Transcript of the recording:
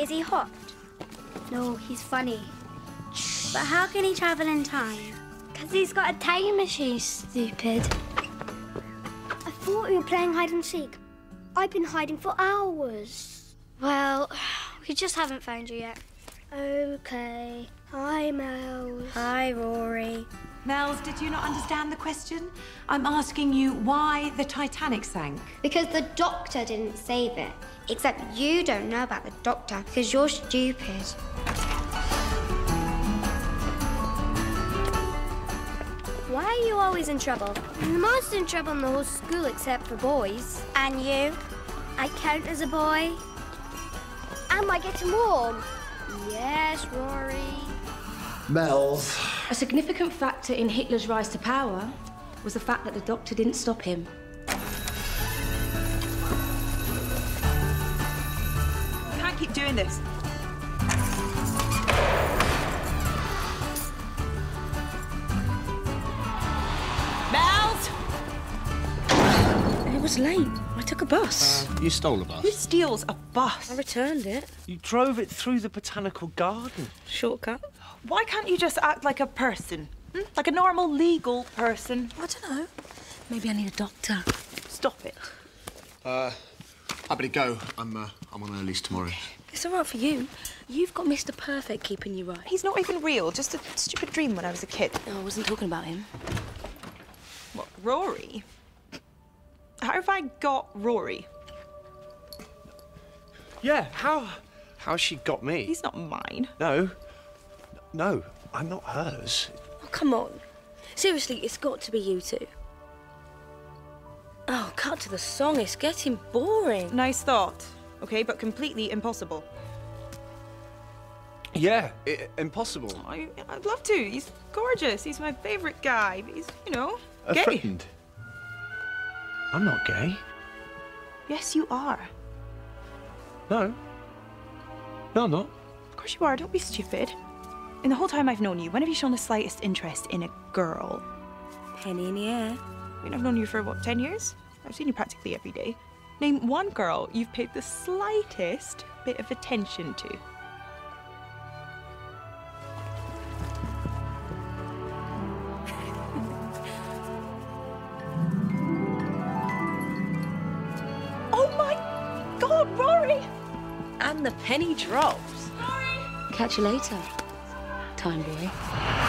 Is he hot? No, he's funny. But how can he travel in time? Because he's got a time machine, stupid. I thought we were playing hide and seek. I've been hiding for hours. Well, we just haven't found you yet. Okay. Hi, Mel. Hi, Rory. Mels, did you not understand the question? I'm asking you why the Titanic sank. Because the doctor didn't save it. Except you don't know about the doctor because you're stupid. Why are you always in trouble? I'm the most in trouble in the whole school except for boys. And you? I count as a boy. Am I getting warm? Yes, Rory. Mels. A significant factor in Hitler's rise to power was the fact that the doctor didn't stop him. Can't keep doing this. Was late. I took a bus. You stole a bus. Who steals a bus? I returned it. You drove it through the botanical garden. Shortcut. Why can't you just act like a person? Hmm? Like a normal, legal person? I don't know. Maybe I need a doctor. Stop it. Uh, I better go. I'm uh, I'm on earlies tomorrow. It's all right for you. You've got Mr. Perfect keeping you right. He's not even real, just a stupid dream when I was a kid. No, I wasn't talking about him. What, Rory? How have I got Rory? Yeah, how how she got me? He's not mine. No. No, I'm not hers. Oh, come on. Seriously, it's got to be you two. Oh, cut to the song. It's getting boring. Nice thought, okay, but completely impossible. Yeah, i impossible. I, I'd love to. He's gorgeous. He's my favourite guy. But he's, you know, A gay. friend. I'm not gay. Yes, you are. No. No, I'm not. Of course you are. Don't be stupid. In the whole time I've known you, when have you shown the slightest interest in a girl? Penny in the air. I mean, I've known you for, what, 10 years? I've seen you practically every day. Name one girl you've paid the slightest bit of attention to. The penny drops. Catch you later, time boy.